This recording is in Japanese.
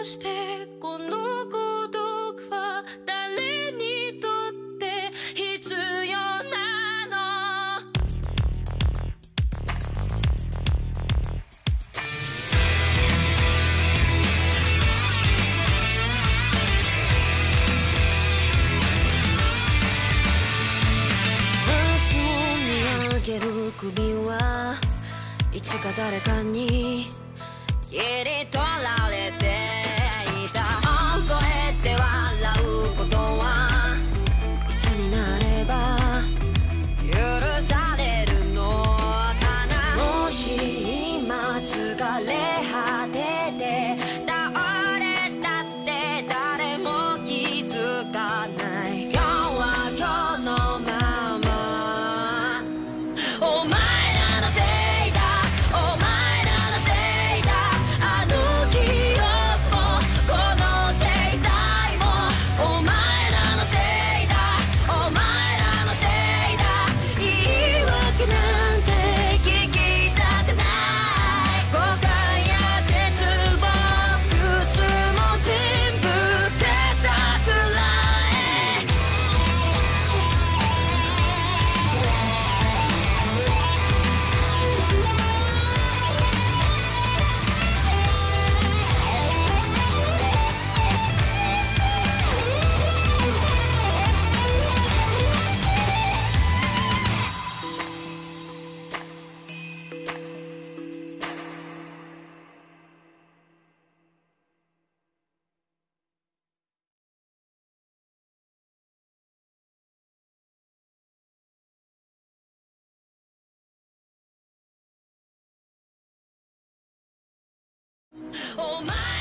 「この孤独は誰にとって必要なの」「バスを見上げる首はいつか誰かに切り取 gana. Oh my